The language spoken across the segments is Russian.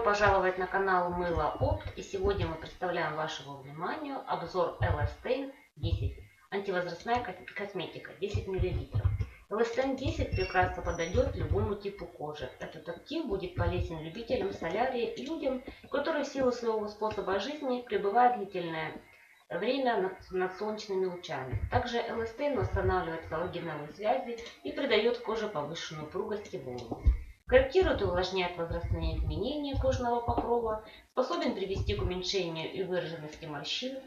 пожаловать на канал Мыло Опт. И сегодня мы представляем вашему вниманию обзор Elastane 10. Антивозрастная косметика 10 мл. Elastane 10 прекрасно подойдет любому типу кожи. Этот актив будет полезен любителям солярии и людям, которые в силу своего способа жизни пребывают длительное время над, солнечными лучами. Также Elastane восстанавливает коллагеновые связи и придает коже повышенную упругость и волну. Корректирует и увлажняет возрастные изменения кожного покрова, способен привести к уменьшению и выраженности морщин.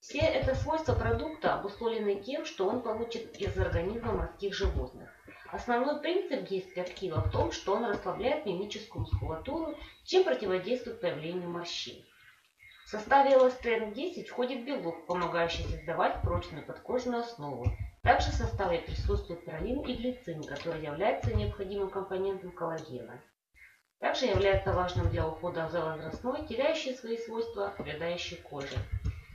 Все это свойства продукта обусловлены тем, что он получит из организма морских животных. Основной принцип действия актива в том, что он расслабляет мимическую мускулатуру, чем противодействует появлению морщин. В составе ЛСТН-10 входит белок, помогающий создавать прочную подкожную основу. Также в составе присутствует пролин и глицин, который является необходимым компонентом коллагена. Также является важным для ухода за возрастной, теряющей свои свойства, увядающей кожи.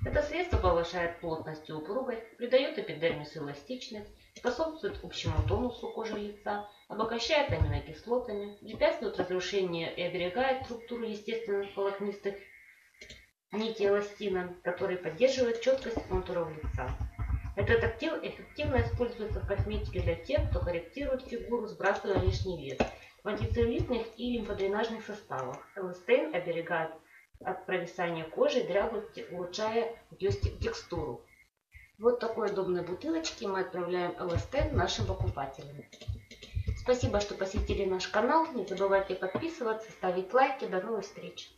Это средство повышает плотность и упругость, придает эпидермису эластичность, способствует общему тонусу кожи лица, обогащает аминокислотами, препятствует разрушению и оберегает структуру естественных волокнистых нити эластина, который поддерживает четкость контуров лица. Этот актив эффективно используется в косметике для тех, кто корректирует фигуру, сбрасывая лишний вес. В антицеллюлитных и лимфодренажных составах эластейн оберегает от провисания кожи и дряблости, улучшая ее текстуру. Вот такой удобной бутылочки мы отправляем эластейн нашим покупателям. Спасибо, что посетили наш канал. Не забывайте подписываться, ставить лайки. До новых встреч!